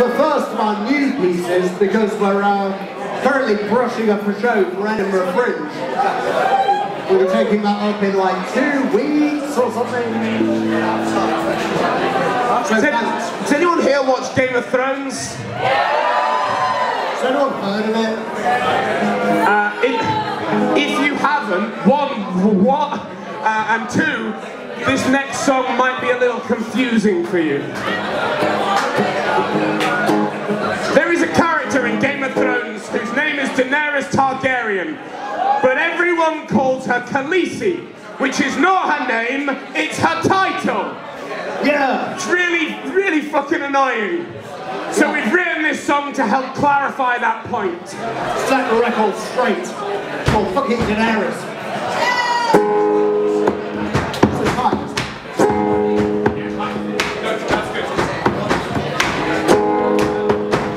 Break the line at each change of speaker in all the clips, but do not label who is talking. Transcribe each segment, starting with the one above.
the first of our new pieces, because we're uh, currently brushing up a show for Edinburgh Fringe. We were taking that up in like two weeks or something. So
Does, any- does anyone here watch Game of Thrones?
Has anyone heard of it?
Uh, if, if you haven't, one, what? Uh, and two, this next song might be a little confusing for you. But everyone calls her Khaleesi, which is not her name, it's her title.
Yeah.
It's really, really fucking annoying. So we've written this song to help clarify that point.
Set the record straight. Oh, fucking Daenerys.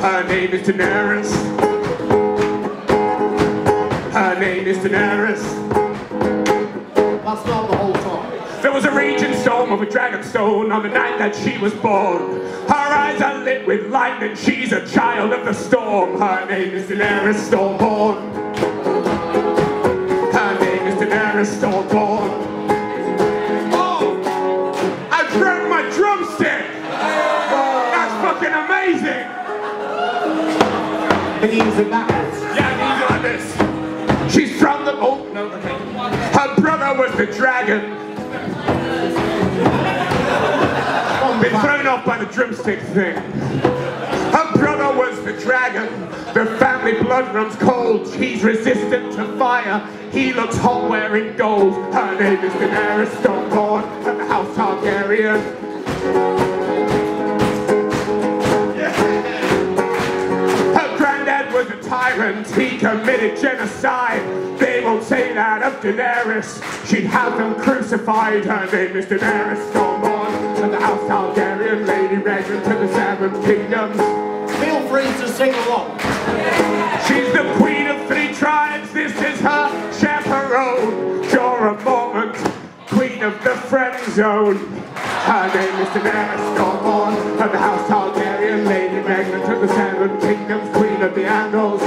Her name is Daenerys. Raging storm of a Dragonstone on the night that she was born. Her eyes are lit with lightning, she's a child of the storm. Her name is Daenerys Stormborn. Her name is Daenerys Stormborn. Oh! I broke my drumstick! That's fucking amazing!
Use it backwards?
Yeah, are like this. She's from the. Oh, no, okay. Her brother was the dragon. By the drumstick thing. Her brother was the dragon. Their family blood runs cold. He's resistant to fire. He looks hot wearing gold. Her name is Daenerys the House Targaryen. Her granddad was a tyrant, he committed genocide. They won't say that of Daenerys, she'd have them crucified. Her name is Daenerys the House Targaryen, Lady Regnant to the Seven Kingdoms.
Feel free to sing along.
She's the queen of three tribes, this is her chaperone. Jorah Mormont, queen of the friend zone. Her name is Daenerys Stormborn, of the House Targaryen, Lady Regnant of the Seven Kingdoms, queen of the Andals,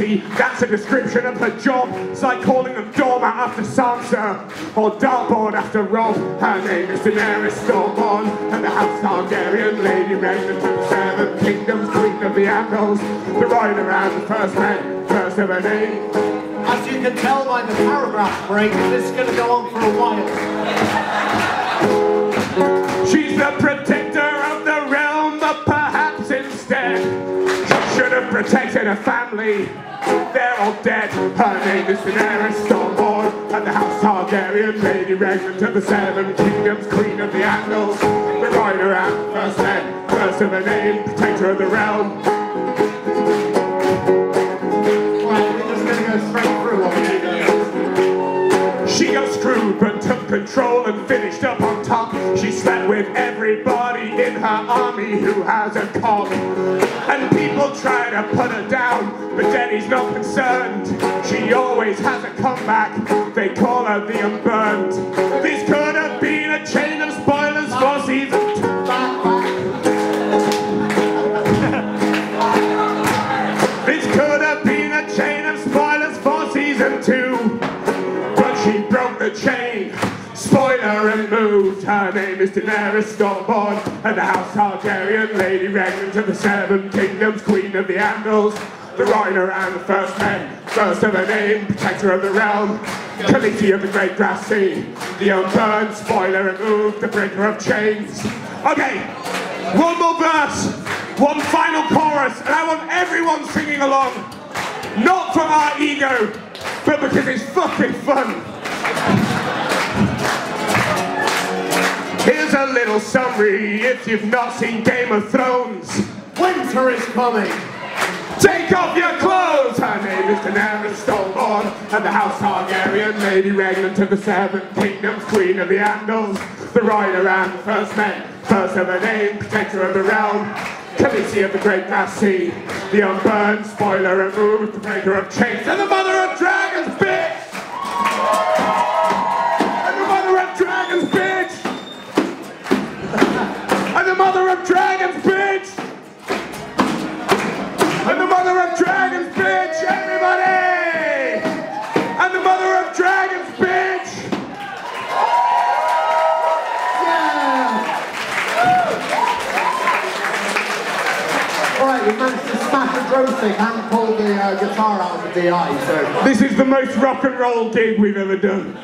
that's a description of her job. It's like calling them doormat after Sansa, or dartboard after Robb. Her name is Daenerys Stormborn, and the House Targaryen, Lady Regnant of the Seven Kingdoms, Queen of the Andals, the Rhoynar and the first man, first of her name.
As you can tell by the paragraph break, this is going to go on for a while.
She's the have a family. They're all dead. Her name is Daenerys Stormborn, and the House Targaryen, Lady Regnant of the Seven Kingdoms, Queen of the Andals, the Rhoynar and first man, first of her name, protector of the realm. Who has a cock. And people try to put her down, but Jenny's not concerned. She always has a comeback. They call her the unburned. This could have been a chain of spoilers for season two. This could have been a chain of spoilers for season two. But she broke the chain. Spoiler and moved. Her name is Daenerys Stormborn, and the House Targaryen, Lady Regnant of the Seven Kingdoms, Queen of the Andals, the Rhoynar and the first men, first of her name, protector of the realm, Khaleesi of the Great Grass Sea, the unburned, spoiler and moved, the breaker of chains. Okay, one more verse, one final chorus, and I want everyone singing along. Not for our ego, but because it's fucking fun. Little summary if you've not seen Game of Thrones.
Winter is coming.
Take off your clothes! Her name is Daenerys Stormborn, and the House Targaryen, Lady Regnant of the Seven Kingdoms, Queen of the Andals, the Rhoynar and the first men, first of her name, protector of the realm, Khaleesi of the Great Grass Sea, the unburned spoiler removed, the breaker of chains, and the mother of dragons,
Alright, we managed to smash a drumstick and pull the uh, guitar out of the DI, so...
This is the most rock and roll gig we've ever done.